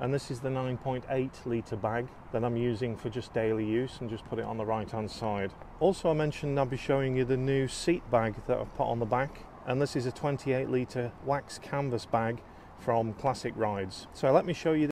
and this is the 9.8 litre bag that I'm using for just daily use and just put it on the right hand side. Also I mentioned I'll be showing you the new seat bag that I've put on the back and this is a 28 litre wax canvas bag from Classic Rides. So let me show you